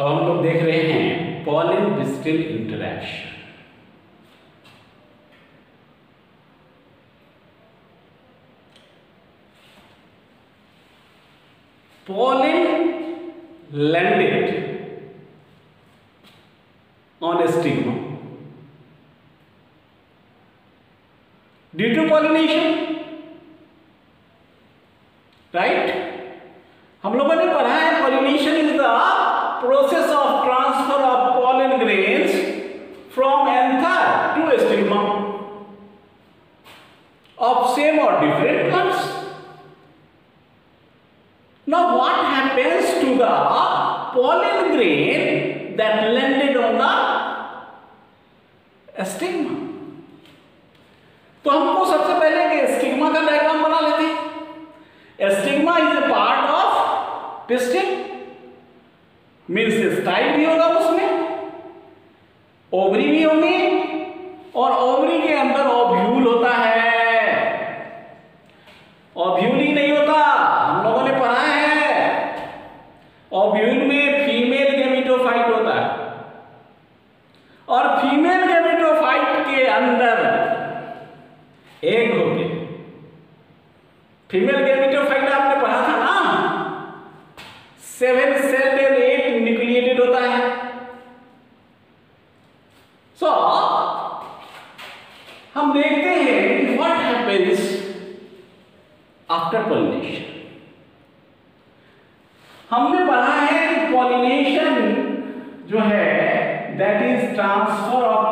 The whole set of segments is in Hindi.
अब हम लोग देख रहे हैं pollen pistil interaction pollen landed on stigma due to pollination right हम लोगों ने पढ़ा है pollination is the process of transfer of pollen grains और और हमने पढ़ा है कि पॉलिनेशन जो है that is transfer of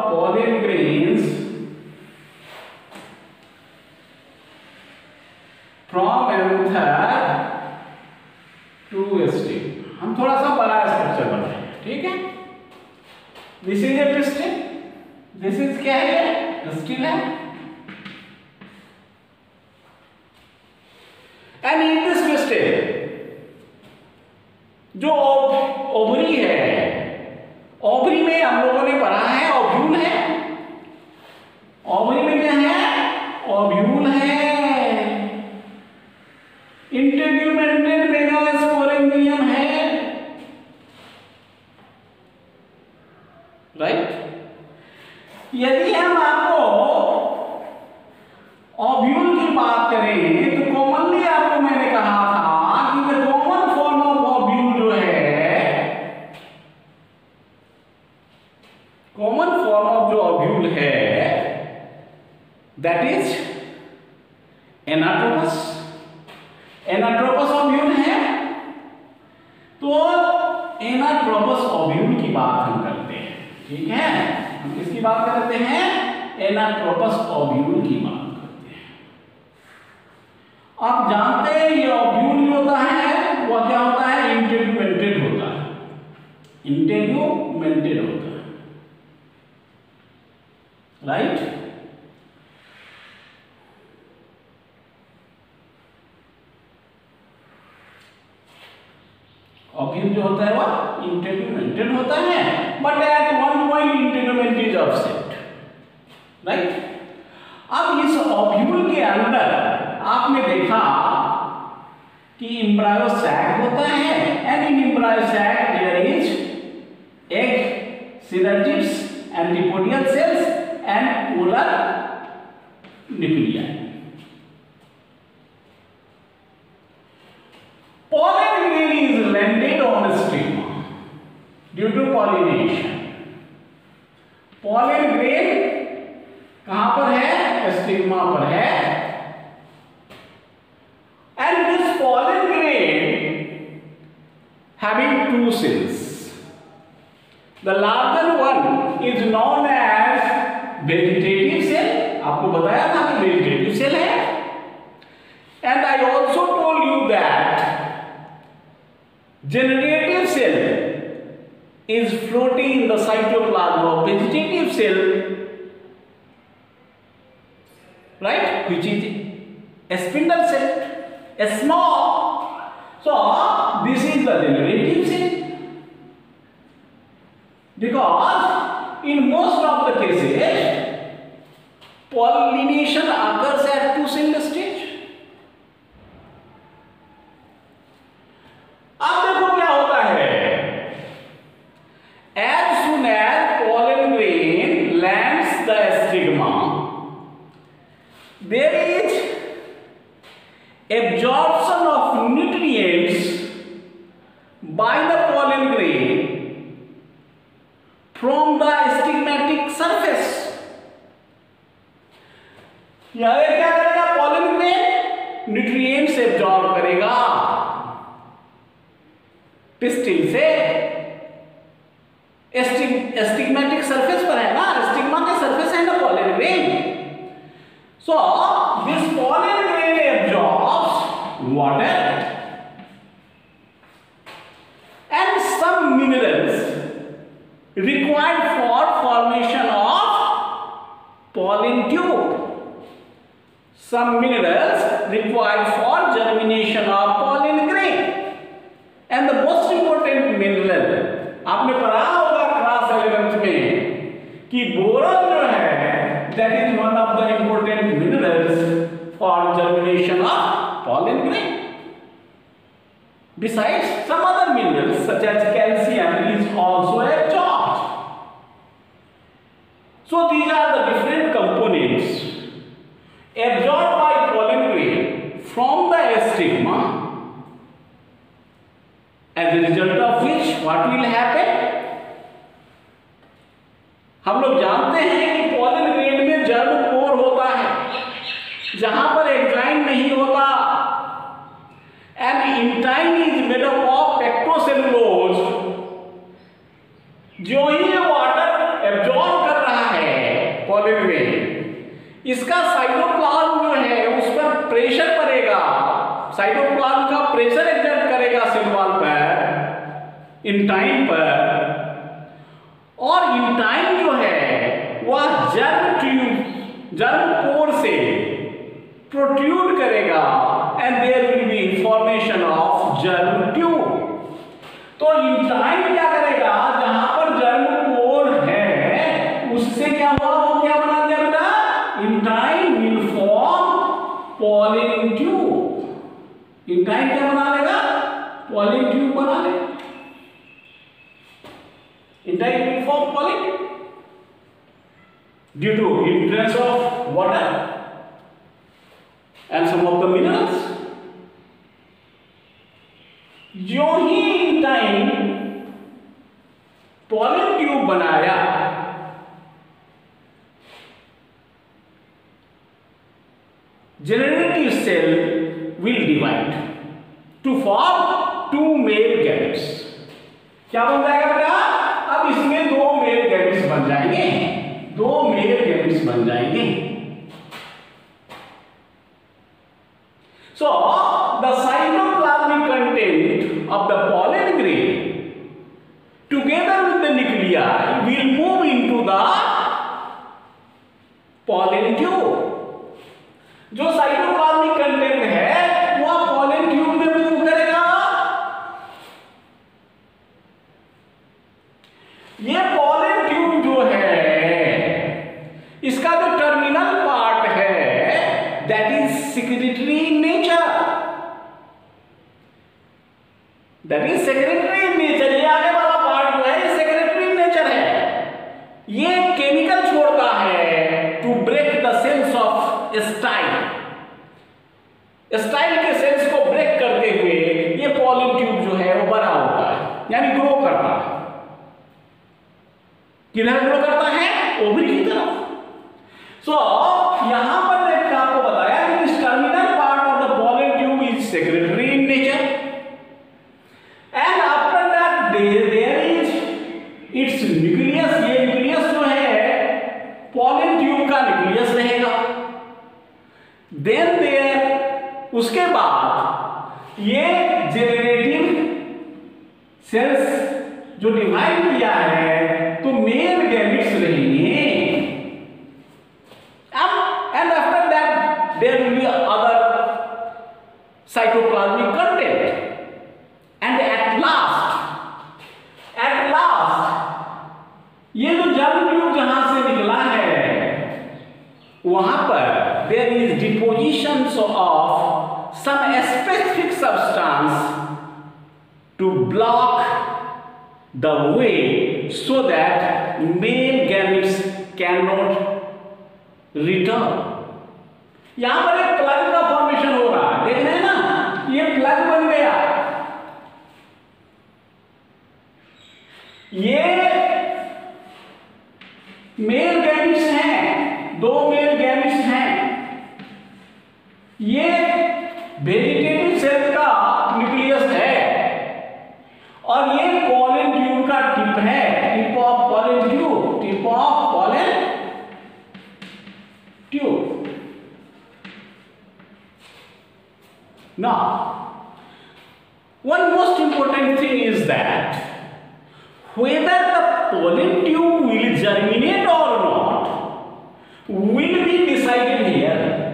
volume की बात हम करते हैं ठीक है हम किसकी बात करते हैं एनाट्रोपस ऑब्यूल की बात करते हैं आप जानते हैं ये ऑब्यूल होता है वह क्या होता है इंटेग्यूमेंटेड होता है इंटेग्यूमेंटेड होता है राइट right? अभिन्न जो होता है वह इंटेग्यूमेंटेड होता है but at one point integument is offset right अब इस अभिन्न के अंदर आपने देखा कि इंप्रायो सैग होता है and in embryo sac there is egg synergids and antipodal cells and polar nucleus due to pollination pollen grain कहां पर है स्टिग्मा पर है and this pollen grain having two cells the larger one is known as vegetative cell आपको बताया था कि वेजिटेटिव सेल है and I also told you that generally is floating in the cytoplasm of vegetative cell right which is a spindle cell a small So, this pollen grain absorbs water and some minerals required for formation of pollen tube. Some minerals cytoplasm का प्रेशर एग्जर्ट करेगा सेल वॉल पर इन टाइम पर और इन टाइम जो है वह जर्म ट्यूब जर्म पोर से प्रोट्यूड करेगा and there will be information of germ tube तो इन टाइम क्या करेगा इकाई क्या बना लेगा पॉलिंग ट्यूब बना ले uniform pollen due to entrance of water and some of the minerals जो ही टाइम पॉलिट ट्यूब बनाया जेनरेटिव सेल क्या बन जाएगा बेटा अब इसमें दो मेल गैमिट्स बन जाएंगे दो मेल गैमिट्स बन जाएंगे so the cytoplasmic content of the pollen grain together with the nuclei will move into the pollen tube जो साइट केमिकल छोड़ता है to break the sense of style style के सेंस को ब्रेक करते हुए ये पॉलिन ट्यूब जो है वो बड़ा होता है यानी ग्रो करता है किधर ग्रो करता है ओवरी की तरफ सो so, यहां जेनरेटिंग सेल्स जो डिवाइड किया है तो मेल गैमिट्स रिटर्न यहां पर एक प्लग का फॉर्मेशन हो रहा है देख रहे हैं ना ये प्लग बन गया ये male whether the pollen tube will germinate or not will be decided here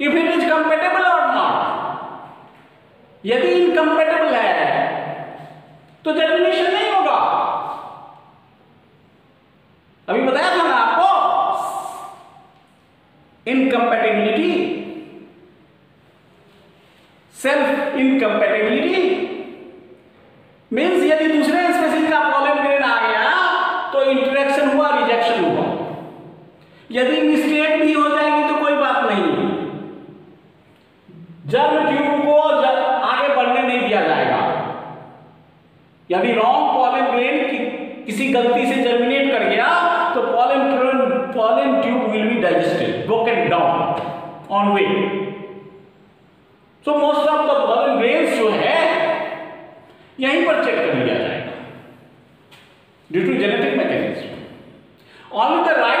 if it is compatible और नॉट यदि इनकम्पेटेबल है तो जरूर किसी गलती से जर्मिनेट कर गया तो pollen pollen tube will be digested broken down on way so most of the pollen grains जो है यहीं पर चेक कर लिया जाएगा due to genetic mechanism on the right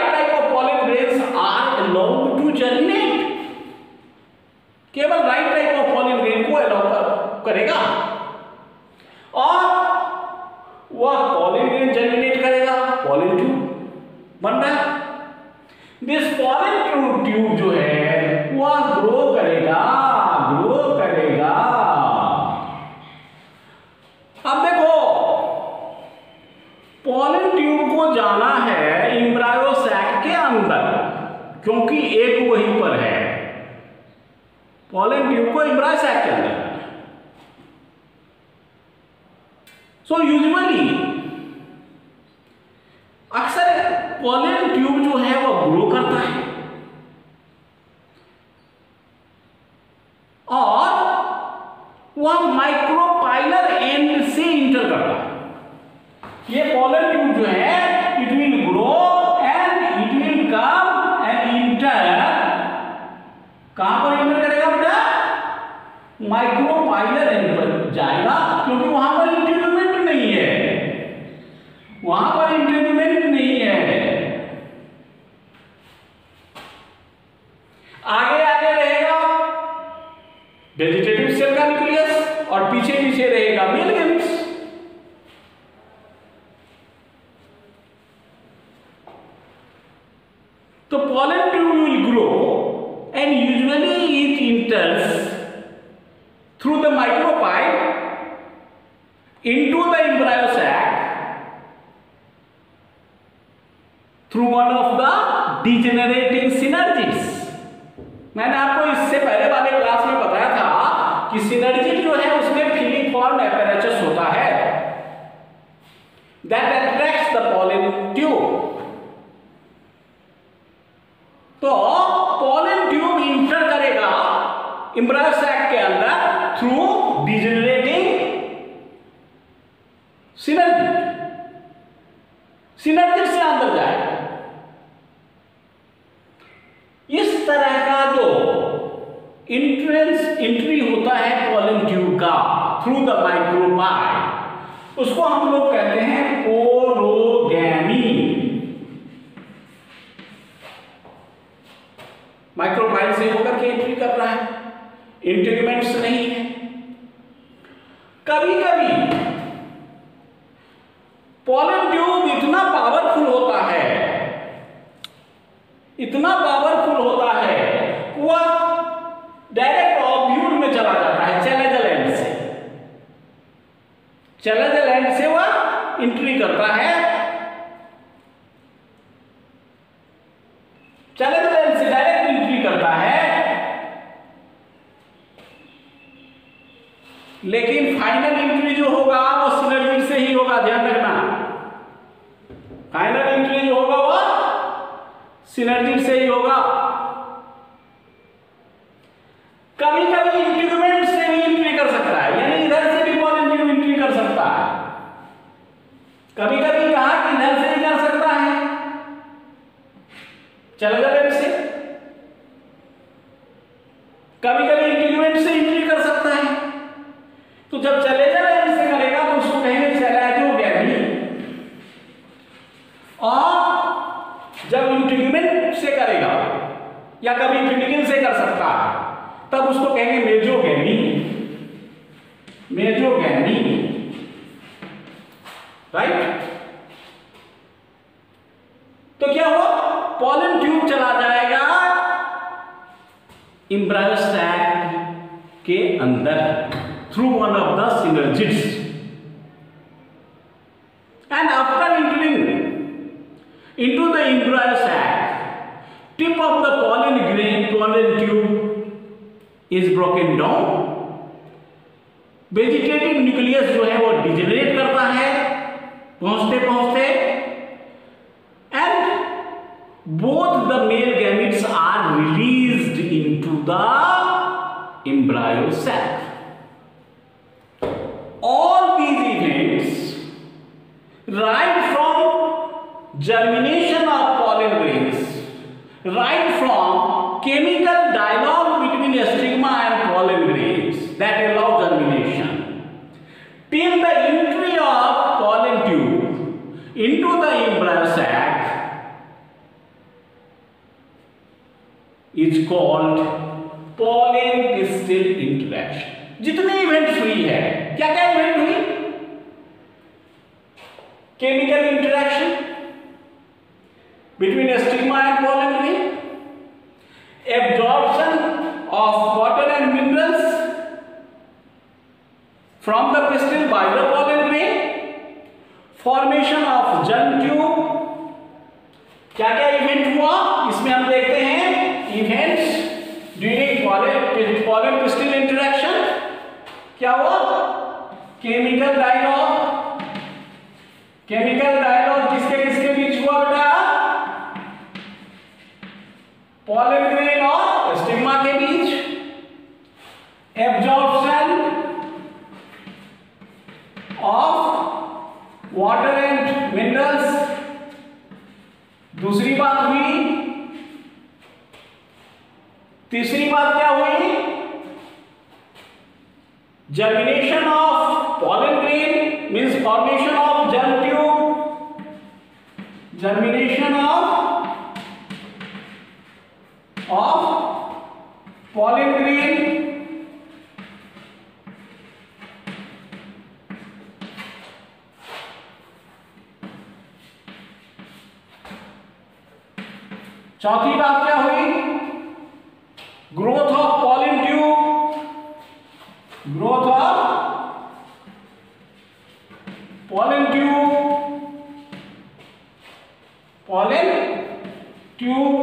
micro through one of the degenerating synergies मैंने आपको इससे पहले वाले क्लास में बताया था कि सिनर्जिट जो है उसमें फॉर्म एपेरेचस होता है that attracts the pollen tube तो पॉलिन ट्यूब इंटर करेगा इम्ब्रायो तरह का जो इंट्रेंस एंट्री होता है कॉलिंग ट्यूब का थ्रू द माइक्रोपाइप उसको हम लोग कहते हैं ओरोगैमी माइक्रोपाइल से होकर के एंट्री कर रहा है इंट्रीमेंट्स नहीं है कभी कभी पॉलन ट्यूब इतना पावरफुल होता है इतना पावर चलज लैंड से वह एंट्री करता है कभी कभी इंक्रीमेंट से इंट्री कर सकता है तो जब चले जाए इनसे करेगा तो उसको कहेंगे चलाजोगैमी तो और जब इंक्रीमेंट से करेगा या कभी इंक्रीमेंट से कर सकता है तब उसको कहेंगे मेजो मेजो गहनी राइट तो क्या हुआ पॉलन ट्यूब चला जाएगा इम्ब्रायोस अंदर through one of the synergids and after entering into the embryo sac tip of the in grain pollen tube is broken down vegetative nucleus जो है वो डिजनरेट करता है पहुंचते पहुंचते and both the male gametes are released into the embryo sac. All these events right from germination of pollen grains, right from chemical dialogue between stigma and pollen grains that allow germination, till the entry of pollen tube into the embryo sac is called pollen cell interaction जितने इवेंट हुई है क्या क्या इवेंट हुई chemical interaction between stigma and pollen ring absorption of water and minerals from the pistil by the pollen ray formation germ tube क्या क्या इवेंट हुआ इसमें हम देखते हैं events during foreign foreign interaction क्या हुआ केमिकल डायलॉग केमिकल डायलॉग किसके किसके बीच हुआ बेटा पॉलन ग्रेन और स्टिग्मा के बीच absorption of water and minerals दूसरी बात हुई तीसरी बात क्या हुई germination of pollen green means formation of germ tube germination of of pollen green चौथी बात क्या हुई Growth of pollen tube. Growth of pollen tube. Pollen tube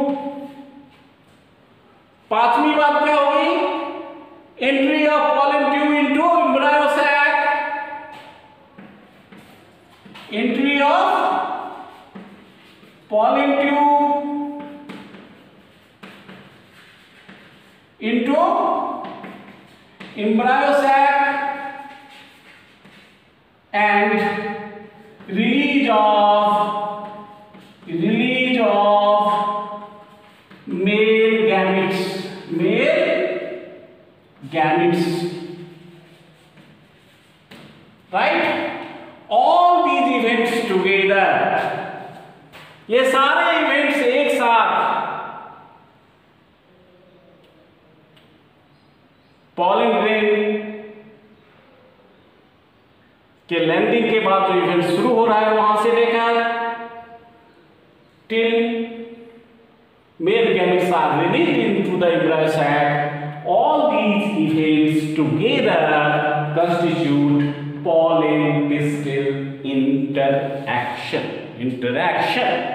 ये सारे इवेंट्स एक साथ पॉलिंग ग्रेन के लैंडिंग के बाद जो इवेंट शुरू हो रहा है वहां से लेकर till male gametes are release into the ingress all these events together constitute pollen pistil interaction interaction